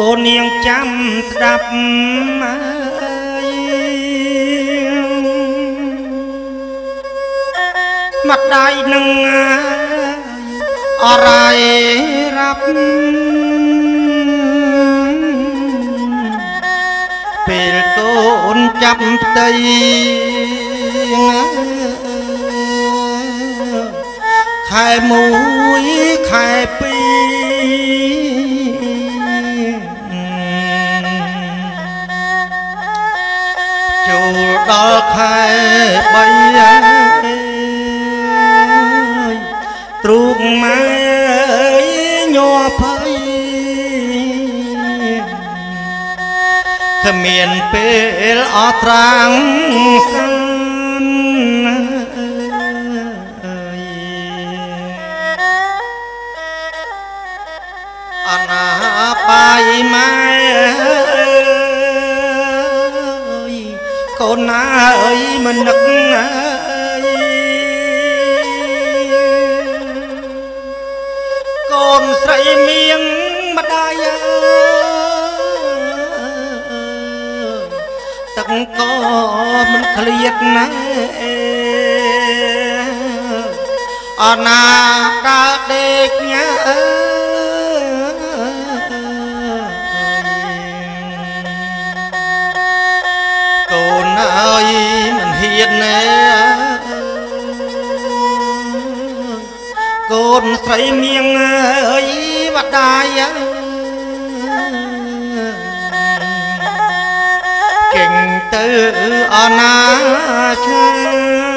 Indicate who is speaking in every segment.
Speaker 1: កូននាងចាំស្ដាប់អើយមកដៃនឹងអរ៉ៃរាប់ពេលកូនចាប់ផ្ទៃខែមួយខែពីរ ចូលដល់ខែ3ហើយទ្រូងម៉ែញ័រភ័យគ្មានពេលអត់ត្រាំងសិ មិននឹកអើយកូនស្រីមៀងម្ដាយអើយទឹកក៏មិនឃ្លៀតណាអណាដើរដេក មិនហ៊ានណែកូនស្រីមៀងអើយម្ដាយអើយចេញទៅអណាឆ្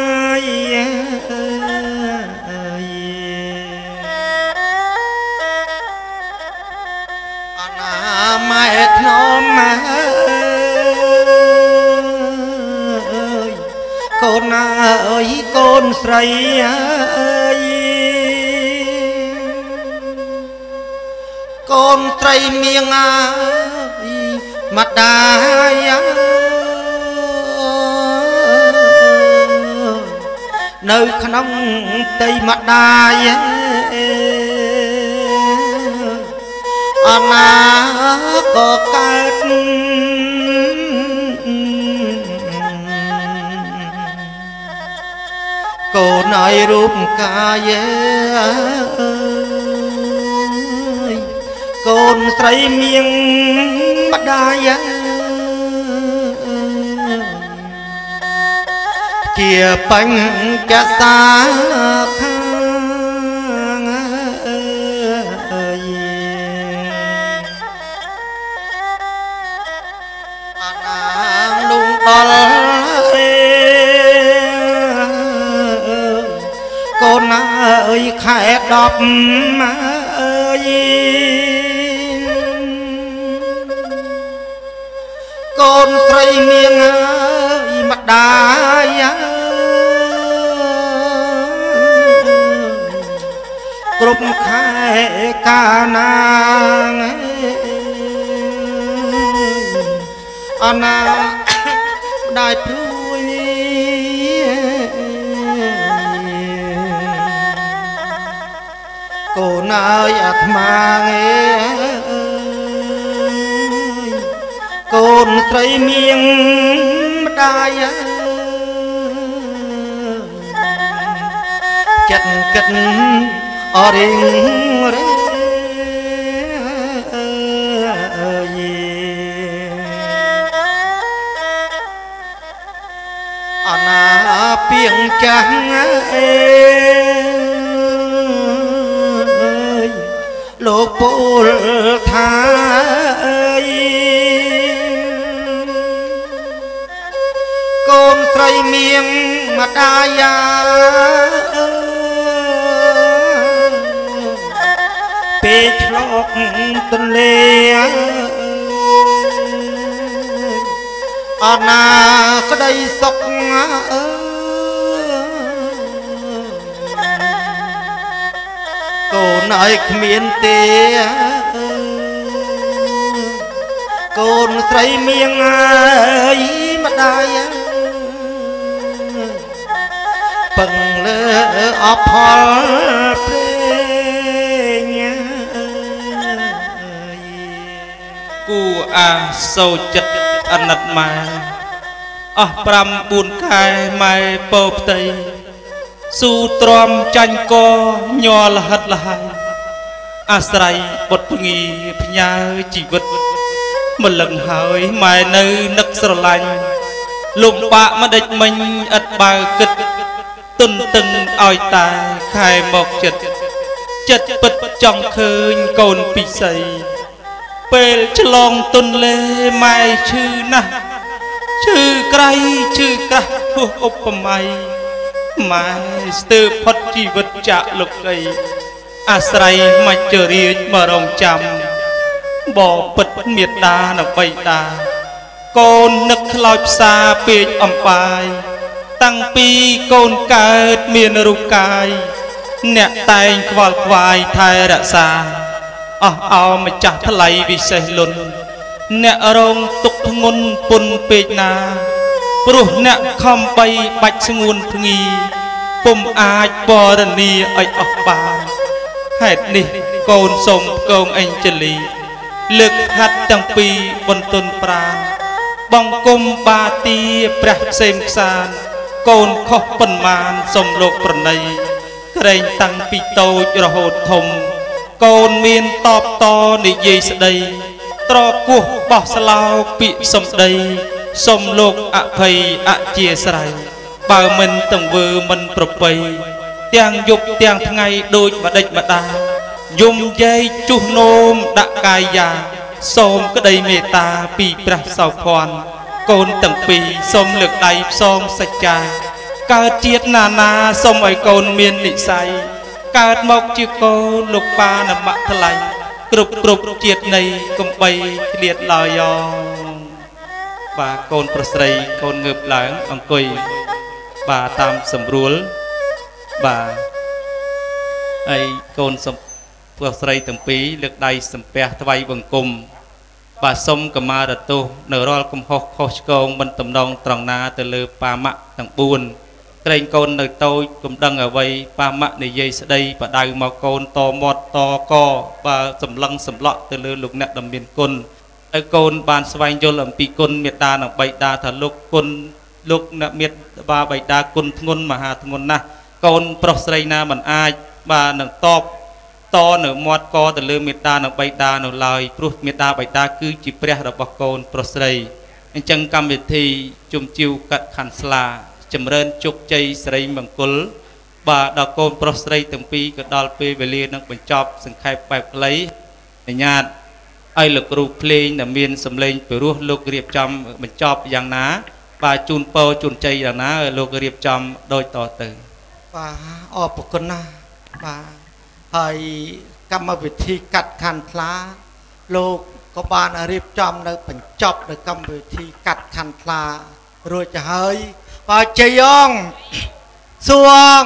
Speaker 1: នស្រីអើយកូនត្រីមៀងអើយម្ដាយអើយនៅក្នុងផ្ទៃម្ដាយអើយអណាក៏កើត កូនឲ្យរូបកាយអើយកូនស្រីមៀងម្ដាយអើយជាបញ្ចសាខាងអើយអនាងលងដល់ អើយខែ10ម៉ាអើយកូនស្រីមៀងអើយម្ដាយអើយគ្រប់ខែកាណាងអណាម្ដាយព្រួ យកូនអើយអាត្មាងអើយកូនស្រីមៀងម្ដាយអើយចិត្តគិតអរិងរេអើយអណាពីងចាស់អើ លោកពលថាអើយកូនស្រីមៀងម្ដាយអើយពេលឆ្លកទន្លេអណាក្តីសុខអើ កូនឲ្យគ្មានទេកូនស្រីមៀងអើយម្ដាយអើយពឹងលើអផលព្រេងអើយ
Speaker 2: អាសូរចិត្តអាណិតម៉ែអស់5 4ខែម៉ែពោផ្ទៃ ស៊ូទ្រាំចាញ់កញ័រលហិតលហើយអាស្រ័យបុតភ្ងីផ្ញើជីវិតម្លឹងហើយម៉ែនៅនឹកស្រឡាញ់លំបាកមិនដេចមិញឥតបើគិតទុនតឹងឲ្យតែខែមកចិត្តចិត្តពិតចង់ឃើញកូនពិសីពេលឆ្លងទុនលេម៉ែឈឺណាស់ឈឺក្រៃឈឺក្រាស់ហួសឧបមា ម៉ែស្ទើរផុតជីវិតចាក់លោកីអាស្រ័យមច្ចរាជមរងចាំបពិតមេត្តានៅបៃតា កូននឹកខ្លោចផ្សាពេកអំបាយ តាំងពីកូនកើតមានរូបកាយ អ្នកតែងខ្វល់ខ្វាយថែរក្សាអស់អោម្ចាស់ថ្លៃវិសេសលុនអ្នករងទុកធ្ងន់ពុនពេកណា ព្រោះអ្នកខំបីបាច់ស្ងួនភ្ងីពុំអាចបរនីឲ្យអស់បានហេតុនេះកូនសូមកងអេងជលី លើកហាត់ទាំងពីរបន្ទន់ប្រានបង្គំបាទីព្រះផ្សេងផ្សានកូនខុសប៉ុន្មានសុំលោកប្រណីក្រែងតាំងពីតូចរហូតធំ កូនមានតបតនិយាយស្ដី ត្រគោះបោះស្លោកពាក្យសំដី សុំលោកអភ័យអជាស្រ័យបើមិនទង្វើមិនប្រពៃទាំងយប់ទាំងថ្ងៃដូចម្ដេចម្ដាយំយាយជុះនោមដាក់កាយយ៉ាសូមក្តីមេត្តាពីព្រះសោភ័ណ្ឌកូនទាំងពីរសូមលើកដៃផ្សងសច្ចាកើតជាតិណានាសូមឲ្យកូនមាននិស័យកើតមកជាកូនលោកប៉ានមៈថ្លៃគ្រប់គ្រប់ជាតិនៃកំបីឃ្លាតឡើយ បាទកូនប្រុសស្រីកូនងើបឡើងអង្គុយបាទតាមសម្រួលបាទហើយកូនសំប្រុសស្រីទាំងពីរលើកដៃសំពះថ្វាយបង្គំបាទសុំកម្មារទោសនៅរាល់កំហុសខុសឆ្គងមិនតំណងត្រង់ណាទៅលើបាម៉ាក់ទាំង4ក្រែងកូននៅតូចគំដឹងអ្វីបាម៉ាក់និយាយស្ដីបដៅមកកូនតមាត់តកបាទសម្លឹងសម្លក់ទៅលើលោកអ្នកដ៏មានគុណ ឲ្យកូនបានស្វែងយល់អំពីគុណមេត្តានិងបៃតាថាលោកគុណលោកអ្នកមេត្តាបៃតាគុណធ្ងន់មហាធ្ងន់ណាស់កូនប្រុសស្រីណាមិនអាចបាទនឹងតបតនៅមាត់កទៅលើមេត្តានិងបៃតានៅឡើយព្រោះមេត្តាបៃតាគឺជាព្រះរបស់កូនប្រុសស្រីអញ្ចឹងកម្មវិធីជុំជីវកាត់ខាន់ស្លាចម្រើនជោគជ័យសិរីមង្គលបាទដល់កូនប្រុសស្រីទាំងពីរក៏ដល់ពេលវេលានឹងបញ្ចប់សង្ខេបបែបខ្លីអញ្ញាត ឲ្យលោកគ្រូភ្លេងដែលមានសម្លេងពិរោះលោករៀបចំបញ្ចប់យ៉ាងណា បាទជូនពរជូនជ័យយ៉ាងណាលោករៀបចំដូចតទៅ
Speaker 1: បាទអរគុណណាស់បាទហើយកម្មវិធីកាត់ខណ្ឌថ្លាលោកក៏បានរៀបចំនៅបញ្ចប់នៅកម្មវិធីកាត់ខណ្ឌថ្លារួចទៅហើយបើជ័យអងសួង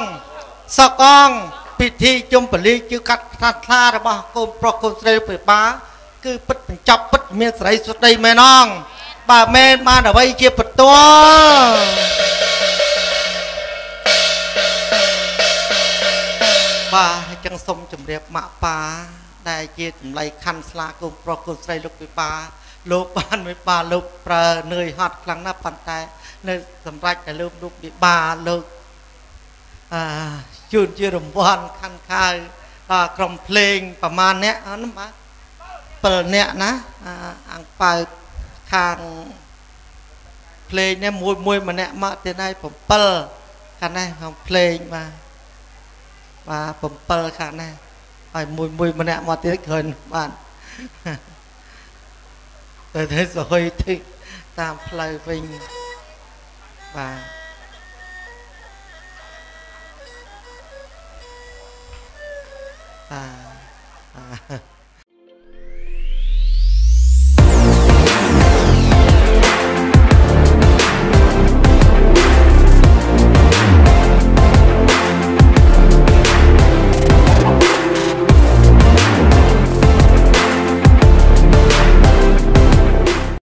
Speaker 1: សកអងពិធីជុំបលីគឺកាត់ខណ្ឌថ្លារបស់កូនប្រុសកូនស្រីពិបា គឺពិតបញ្ចប់ពិតមានសេរីសុទ្ធដីមែនអងបើមែនបានអ្វីជាបន្ទាល់បាទអញ្ចឹងសូមជម្រាបម៉ាក់ប៉ាដែលជាចម្លៃខណ្ឌស្លាកូនប្រុសកូនស្រីលោកវិបាលោកបានវិបាលោកប្រើនឿយហត់ខ្លាំងណាស់ប៉ុន្តែ នៅសម្រាប់តែលោកលោកវិបាលោកអឺជូនជារង្វាន់ខាន់ខៅដល់ក្រុមភ្លេងប្រមាណអ្នកហ្នឹងបាទ 7អ្នកណាអង្គប៉ៅខាងភ្លេងនេះមួយមួយម្នាក់មកទៀតហើយ7ខាងនេះខាងភ្លេងបាទបាទ7ខាងណាហើយមួយមួយម្នាក់មកទៀតឃើញបាទទៅទៅសុយតិចតាមផ្លូវវិញបាទបាទ